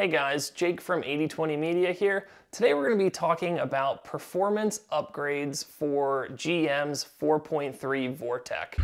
Hey guys, Jake from 8020 Media here. Today we're going to be talking about performance upgrades for GM's 4.3 Vortec.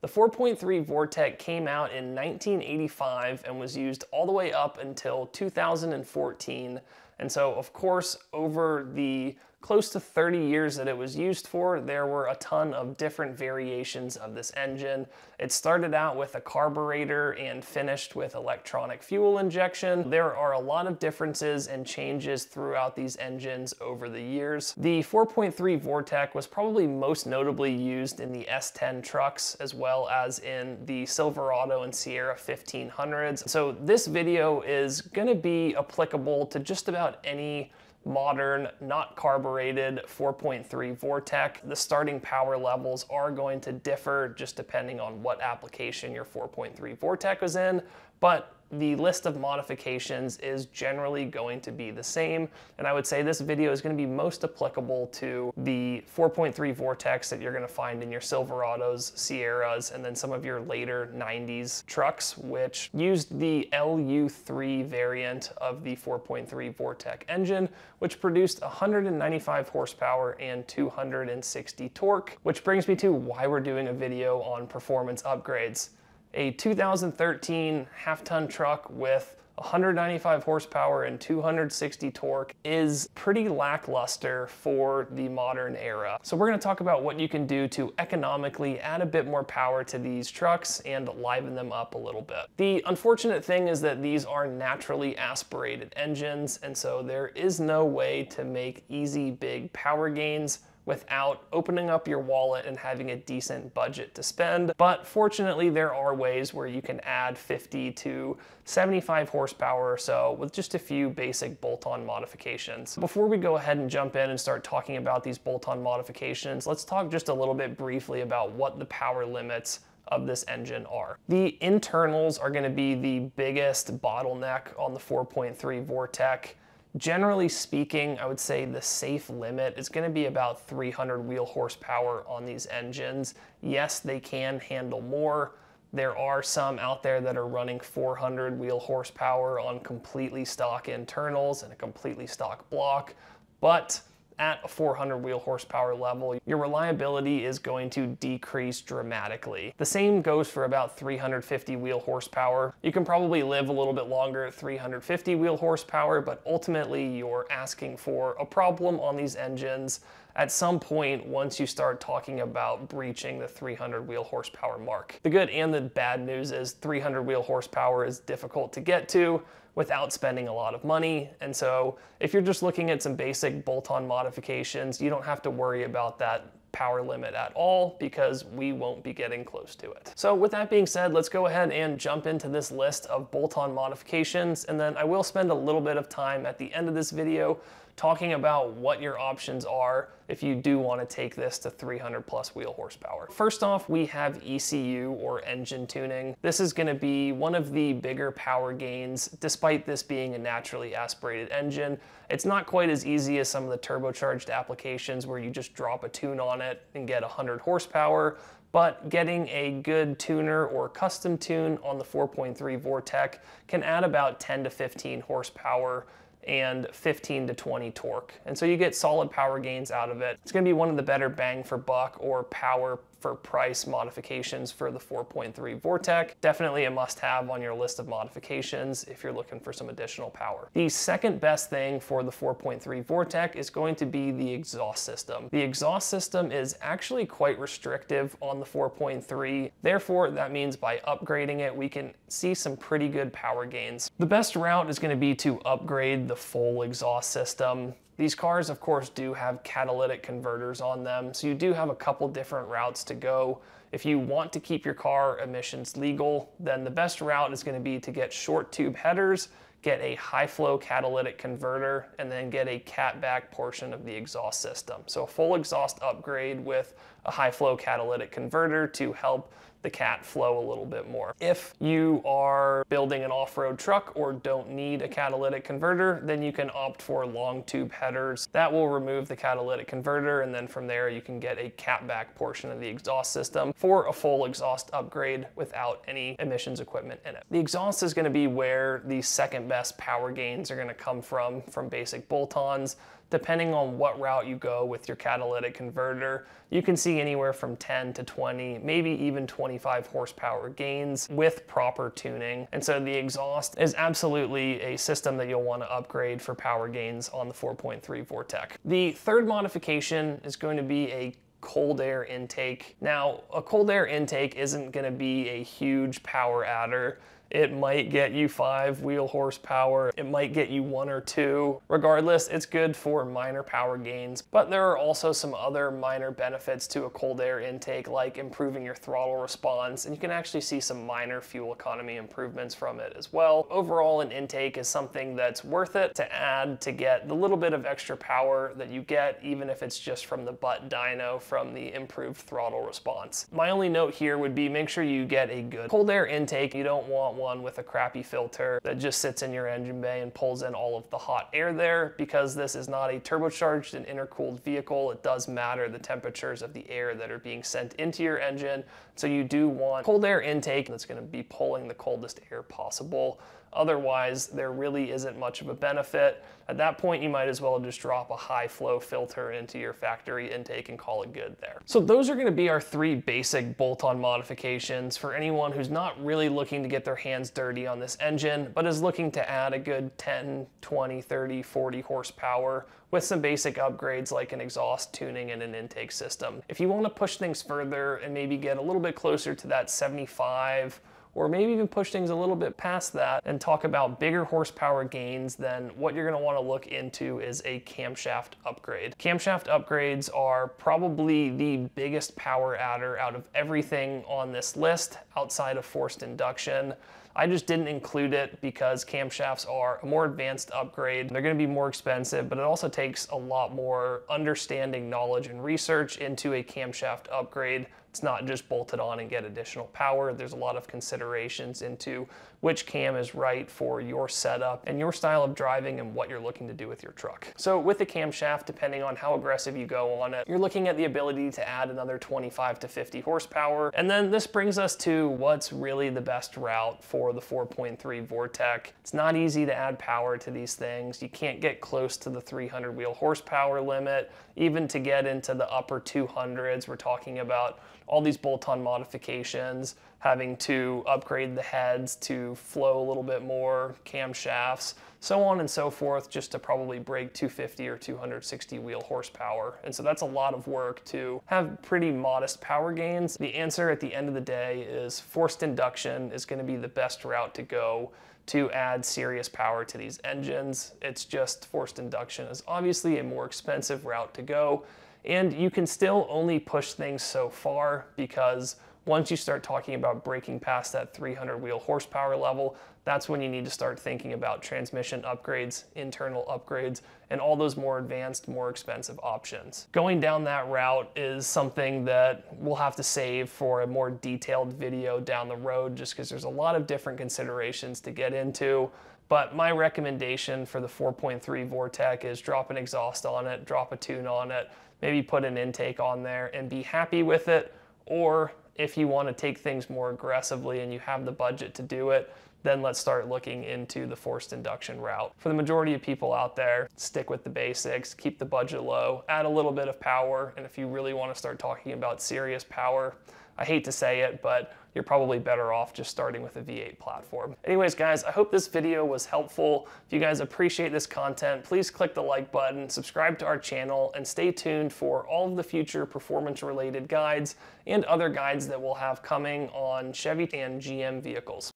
The 4.3 Vortec came out in 1985 and was used all the way up until 2014. And so, of course, over the close to 30 years that it was used for, there were a ton of different variations of this engine. It started out with a carburetor and finished with electronic fuel injection. There are a lot of differences and changes throughout these engines over the years. The 4.3 Vortec was probably most notably used in the S10 trucks as well as in the Silverado and Sierra 1500s. So this video is gonna be applicable to just about any modern, not carbureted 4.3 Vortec. The starting power levels are going to differ just depending on what application your 4.3 Vortec was in, but the list of modifications is generally going to be the same. And I would say this video is going to be most applicable to the 4.3 Vortecs that you're going to find in your Silverados, Sierras, and then some of your later 90s trucks, which used the LU3 variant of the 4.3 Vortec engine, which produced 195 horsepower and 260 torque, which brings me to why we're doing a video on performance upgrades a 2013 half-ton truck with 195 horsepower and 260 torque is pretty lackluster for the modern era. So we're gonna talk about what you can do to economically add a bit more power to these trucks and liven them up a little bit. The unfortunate thing is that these are naturally aspirated engines, and so there is no way to make easy big power gains without opening up your wallet and having a decent budget to spend. But fortunately, there are ways where you can add 50 to 75 horsepower or so with just a few basic bolt-on modifications. Before we go ahead and jump in and start talking about these bolt-on modifications, let's talk just a little bit briefly about what the power limits of this engine are. The internals are gonna be the biggest bottleneck on the 4.3 Vortec. Generally speaking, I would say the safe limit is going to be about 300 wheel horsepower on these engines. Yes, they can handle more. There are some out there that are running 400 wheel horsepower on completely stock internals and a completely stock block, but at a 400 wheel horsepower level, your reliability is going to decrease dramatically. The same goes for about 350 wheel horsepower. You can probably live a little bit longer at 350 wheel horsepower, but ultimately you're asking for a problem on these engines at some point once you start talking about breaching the 300 wheel horsepower mark. The good and the bad news is 300 wheel horsepower is difficult to get to without spending a lot of money. And so if you're just looking at some basic bolt-on modifications, you don't have to worry about that power limit at all because we won't be getting close to it. So with that being said, let's go ahead and jump into this list of bolt-on modifications and then I will spend a little bit of time at the end of this video talking about what your options are if you do want to take this to 300 plus wheel horsepower. First off, we have ECU or engine tuning. This is going to be one of the bigger power gains despite this being a naturally aspirated engine. It's not quite as easy as some of the turbocharged applications where you just drop a tune on it and get 100 horsepower but getting a good tuner or custom tune on the 4.3 Vortec can add about 10 to 15 horsepower and 15 to 20 torque. And so you get solid power gains out of it. It's gonna be one of the better bang for buck or power for price modifications for the 4.3 Vortec. Definitely a must have on your list of modifications if you're looking for some additional power. The second best thing for the 4.3 Vortec is going to be the exhaust system. The exhaust system is actually quite restrictive on the 4.3. Therefore, that means by upgrading it, we can see some pretty good power gains. The best route is gonna be to upgrade the full exhaust system. These cars, of course, do have catalytic converters on them, so you do have a couple different routes to go. If you want to keep your car emissions legal, then the best route is going to be to get short tube headers, get a high flow catalytic converter, and then get a cat back portion of the exhaust system. So a full exhaust upgrade with a high flow catalytic converter to help the cat flow a little bit more. If you are building an off-road truck or don't need a catalytic converter, then you can opt for long tube headers. That will remove the catalytic converter and then from there you can get a cat back portion of the exhaust system for a full exhaust upgrade without any emissions equipment in it. The exhaust is going to be where the second best power gains are going to come from from basic bolt-ons depending on what route you go with your catalytic converter, you can see anywhere from 10 to 20, maybe even 25 horsepower gains with proper tuning. And so the exhaust is absolutely a system that you'll want to upgrade for power gains on the 4.3 Vortec. The third modification is going to be a cold air intake. Now, a cold air intake isn't going to be a huge power adder. It might get you five wheel horsepower. It might get you one or two. Regardless, it's good for minor power gains, but there are also some other minor benefits to a cold air intake, like improving your throttle response, and you can actually see some minor fuel economy improvements from it as well. Overall, an intake is something that's worth it to add to get the little bit of extra power that you get, even if it's just from the butt dyno from the improved throttle response. My only note here would be make sure you get a good cold air intake. You don't want one with a crappy filter that just sits in your engine bay and pulls in all of the hot air there because this is not a turbocharged and intercooled vehicle. It does matter the temperatures of the air that are being sent into your engine. So you do want cold air intake that's gonna be pulling the coldest air possible. Otherwise, there really isn't much of a benefit. At that point, you might as well just drop a high flow filter into your factory intake and call it good there. So those are gonna be our three basic bolt-on modifications for anyone who's not really looking to get their hands dirty on this engine, but is looking to add a good 10, 20, 30, 40 horsepower with some basic upgrades like an exhaust tuning and an intake system. If you wanna push things further and maybe get a little bit closer to that 75 or maybe even push things a little bit past that and talk about bigger horsepower gains, then what you're gonna wanna look into is a camshaft upgrade. Camshaft upgrades are probably the biggest power adder out of everything on this list outside of forced induction. I just didn't include it because camshafts are a more advanced upgrade. They're gonna be more expensive, but it also takes a lot more understanding, knowledge, and research into a camshaft upgrade it's not just bolted on and get additional power. There's a lot of considerations into which cam is right for your setup and your style of driving and what you're looking to do with your truck. So with the camshaft, depending on how aggressive you go on it, you're looking at the ability to add another 25 to 50 horsepower. And then this brings us to what's really the best route for the 4.3 Vortec. It's not easy to add power to these things. You can't get close to the 300 wheel horsepower limit. Even to get into the upper 200s, we're talking about all these bolt-on modifications, having to upgrade the heads to flow a little bit more, camshafts, so on and so forth, just to probably break 250 or 260 wheel horsepower. And so that's a lot of work to have pretty modest power gains. The answer at the end of the day is forced induction is gonna be the best route to go to add serious power to these engines. It's just forced induction is obviously a more expensive route to go. And you can still only push things so far because once you start talking about breaking past that 300 wheel horsepower level, that's when you need to start thinking about transmission upgrades, internal upgrades, and all those more advanced, more expensive options. Going down that route is something that we'll have to save for a more detailed video down the road just because there's a lot of different considerations to get into. But my recommendation for the 4.3 Vortec is drop an exhaust on it, drop a tune on it, maybe put an intake on there and be happy with it. Or if you want to take things more aggressively and you have the budget to do it, then let's start looking into the forced induction route. For the majority of people out there, stick with the basics, keep the budget low, add a little bit of power, and if you really want to start talking about serious power, I hate to say it, but you're probably better off just starting with a V8 platform. Anyways, guys, I hope this video was helpful. If you guys appreciate this content, please click the like button, subscribe to our channel, and stay tuned for all of the future performance-related guides and other guides that we'll have coming on Chevy and GM vehicles.